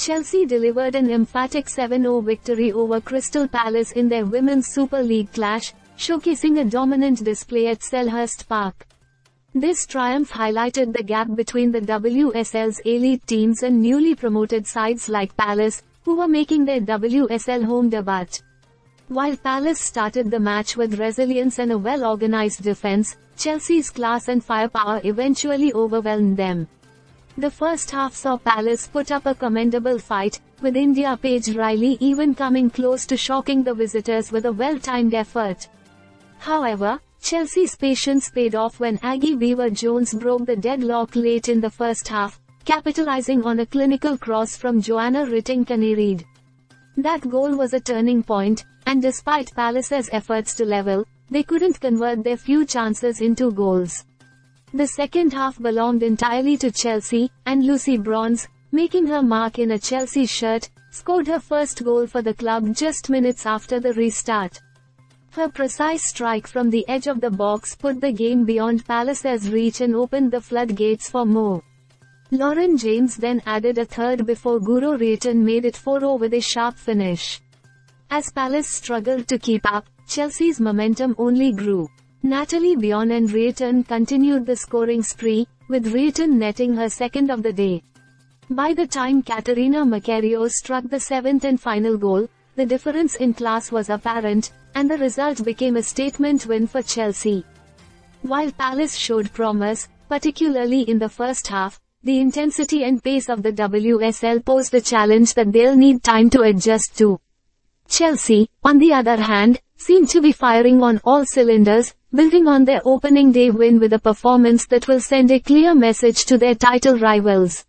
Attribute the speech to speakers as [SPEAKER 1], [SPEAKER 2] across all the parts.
[SPEAKER 1] Chelsea delivered an emphatic 7-0 victory over Crystal Palace in their Women's Super League clash, showcasing a dominant display at Selhurst Park. This triumph highlighted the gap between the WSL's elite teams and newly promoted sides like Palace, who were making their WSL home debut. While Palace started the match with resilience and a well-organized defense, Chelsea's class and firepower eventually overwhelmed them. The first half saw Palace put up a commendable fight, with Indiah-Paige Riley even coming close to shocking the visitors with a well-timed effort. However, Chelsea's patience paid off when Aggie Beever-Jones broke the deadlock late in the first half, capitalizing on a clinical cross from Johanna Rytting-Kaneryd. That goal was a turning point, and despite Palace's efforts to level, they couldn't convert their few chances into goals. The second half belonged entirely to Chelsea, and Lucy Bronze, making her mark in a Chelsea shirt, scored her first goal for the club just minutes after the restart. Her precise strike from the edge of the box put the game beyond Palace's reach and opened the floodgates for more. Lauren James then added a third before Guro Reiten made it 4-0 with a sharp finish. As Palace struggled to keep up, Chelsea's momentum only grew. Nathalie Björn and Reiten continued the scoring spree, with Reiten netting her second of the day. By the time Catarina Macario struck the seventh and final goal, the difference in class was apparent, and the result became a statement win for Chelsea. While Palace showed promise, particularly in the first half, the intensity and pace of the WSL posed a challenge that they'll need time to adjust to. Chelsea, on the other hand, seem to be firing on all cylinders, building on their opening day win with a performance that will send a clear message to their title rivals.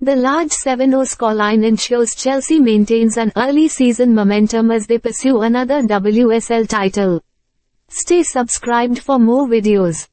[SPEAKER 1] The large 7-0 scoreline ensures Chelsea maintains an early season momentum as they pursue another WSL title. Stay subscribed for more videos.